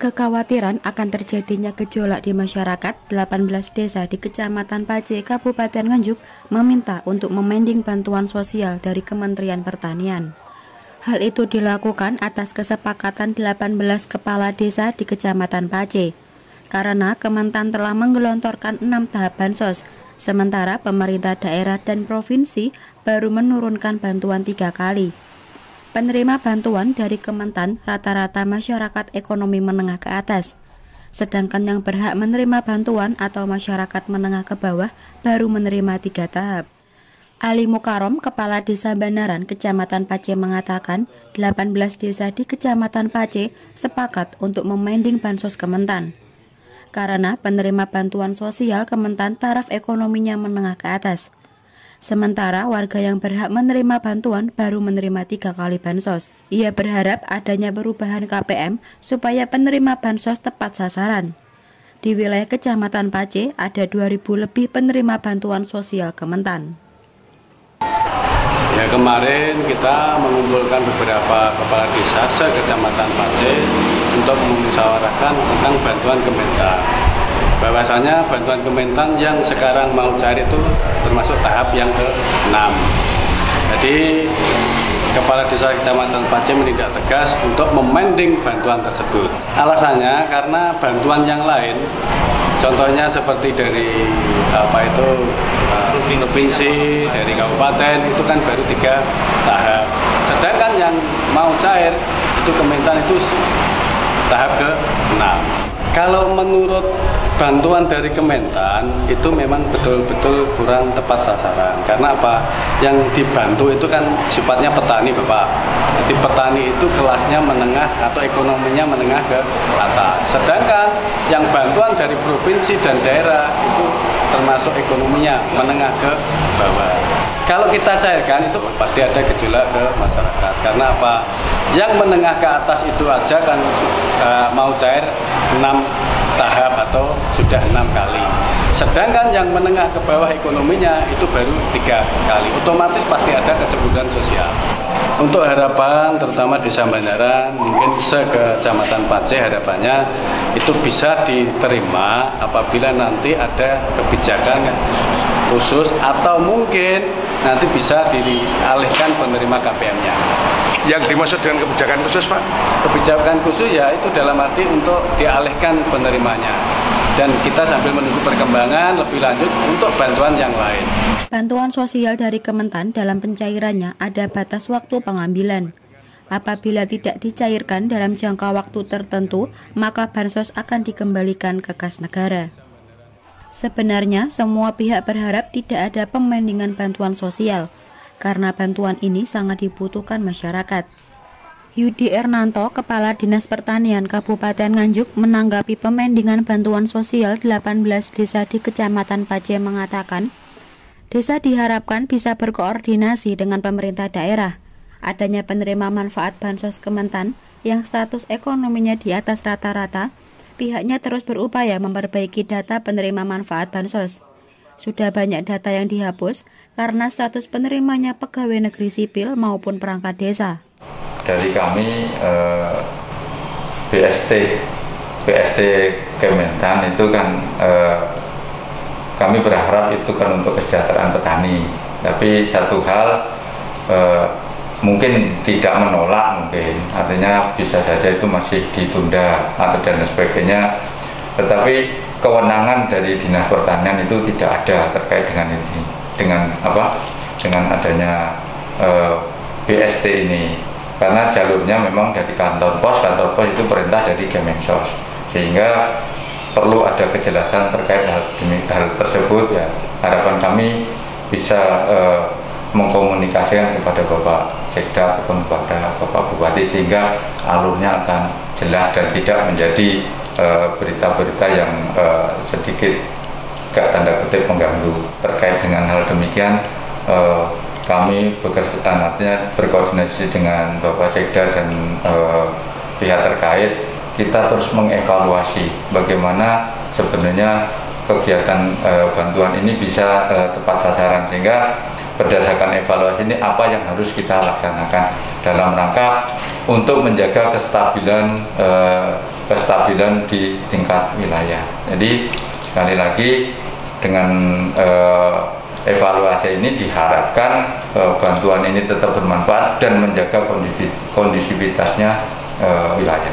Kekhawatiran akan terjadinya gejolak di masyarakat, 18 desa di Kecamatan Pace, Kabupaten Nganjuk meminta untuk memending bantuan sosial dari Kementerian Pertanian. Hal itu dilakukan atas kesepakatan 18 kepala desa di Kecamatan Pace. Karena Kementan telah menggelontorkan 6 tahap bansos, sementara pemerintah daerah dan provinsi baru menurunkan bantuan tiga kali. Penerima bantuan dari Kementan rata-rata masyarakat ekonomi menengah ke atas. Sedangkan yang berhak menerima bantuan atau masyarakat menengah ke bawah baru menerima tiga tahap. Ali Mukarom, Kepala Desa Banaran, Kecamatan Pace mengatakan 18 desa di Kecamatan Pace sepakat untuk memending bansos Kementan. Karena penerima bantuan sosial Kementan taraf ekonominya menengah ke atas. Sementara warga yang berhak menerima bantuan baru menerima tiga kali bansos. Ia berharap adanya perubahan KPM supaya penerima bansos tepat sasaran. Di wilayah Kecamatan Pace ada 2000 lebih penerima bantuan sosial Kementan. Ya kemarin kita mengumpulkan beberapa kepala desa se-Kecamatan Pace untuk memusyawarahkan tentang bantuan Kementan bahwasanya bantuan Kementan yang sekarang mau cari itu termasuk tahap yang ke-6 jadi Kepala Desa Kecamatan Pace menindak tegas untuk memending bantuan tersebut. Alasannya karena bantuan yang lain, contohnya seperti dari apa itu uh, provinsi, dari kabupaten itu kan baru tiga tahap. Sedangkan yang mau cair itu Kementan itu tahap ke-6. Kalau menurut bantuan dari Kementan itu memang betul-betul kurang tepat sasaran. Karena apa? Yang dibantu itu kan sifatnya petani Bapak. Jadi petani itu kelasnya menengah atau ekonominya menengah ke atas. Sedangkan yang bantuan dari provinsi dan daerah itu termasuk ekonominya menengah ke bawah kalau kita cairkan itu pasti ada gejolak ke masyarakat karena apa yang menengah ke atas itu aja kan uh, mau cair 6 tahap atau sudah enam kali. Sedangkan yang menengah ke bawah ekonominya itu baru tiga kali. Otomatis pasti ada kecemburuan sosial. Untuk harapan terutama desa Bandaran mungkin se kecamatan Pace harapannya itu bisa diterima apabila nanti ada kebijakan khusus atau mungkin nanti bisa dialihkan penerima KPM-nya. Yang dimaksud dengan kebijakan khusus, Pak? Kebijakan khusus ya itu dalam arti untuk dialihkan penerimanya. Dan kita sambil menunggu perkembangan lebih lanjut untuk bantuan yang lain. Bantuan sosial dari Kementan dalam pencairannya ada batas waktu pengambilan. Apabila tidak dicairkan dalam jangka waktu tertentu, maka bansos akan dikembalikan ke kas negara. Sebenarnya, semua pihak berharap tidak ada pemendingan bantuan sosial, karena bantuan ini sangat dibutuhkan masyarakat. Yudi Ernanto, Kepala Dinas Pertanian Kabupaten Nganjuk, menanggapi pemendingan bantuan sosial 18 desa di Kecamatan Pace mengatakan, desa diharapkan bisa berkoordinasi dengan pemerintah daerah. Adanya penerima manfaat bansos Kementan yang status ekonominya di atas rata-rata, pihaknya terus berupaya memperbaiki data penerima manfaat bansos. Sudah banyak data yang dihapus karena status penerimanya pegawai negeri sipil maupun perangkat desa. Dari kami eh, BST BST Kementan itu kan eh, kami berharap itu kan untuk kesejahteraan petani. Tapi satu hal eh, mungkin tidak menolak mungkin. Artinya bisa saja itu masih ditunda atau dan sebagainya. Tetapi kewenangan dari dinas pertanian itu tidak ada terkait dengan ini. Dengan apa? Dengan adanya e, eh, BST ini. Karena jalurnya memang dari kantor pos kantor pos itu perintah dari Kemensos. Sehingga perlu ada kejelasan terkait hal, hal tersebut ya. Harapan kami bisa e, mengkomunikasikan kepada Bapak Sekda ataupun kepada Bapak Bupati sehingga alurnya akan jelas dan tidak menjadi Eh, berita-berita uh, yang uh, sedikit gak tanda kutip mengganggu. Terkait dengan hal demikian uh, kami bekerja artinya berkoordinasi dengan Bapak Sekda dan uh, pihak terkait. Kita terus mengevaluasi bagaimana sebenarnya kegiatan uh, bantuan ini bisa uh, tepat sasaran sehingga berdasarkan evaluasi ini apa yang harus kita laksanakan dalam rangka untuk menjaga kestabilan eh, kestabilan di tingkat wilayah. Jadi sekali lagi dengan eh, evaluasi ini diharapkan eh, bantuan ini tetap bermanfaat dan menjaga kondisi kondisivitasnya eh, wilayah.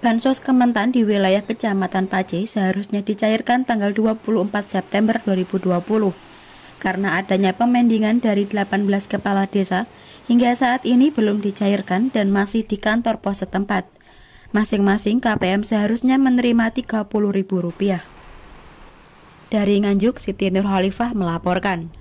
Bansos Kementan di wilayah Kecamatan Pace seharusnya dicairkan tanggal 24 September 2020 karena adanya pemendingan dari 18 kepala desa hingga saat ini belum dicairkan dan masih di kantor pos setempat. Masing-masing KPM seharusnya menerima Rp30.000. Dari Nganjuk, Siti Nur Khalifah melaporkan.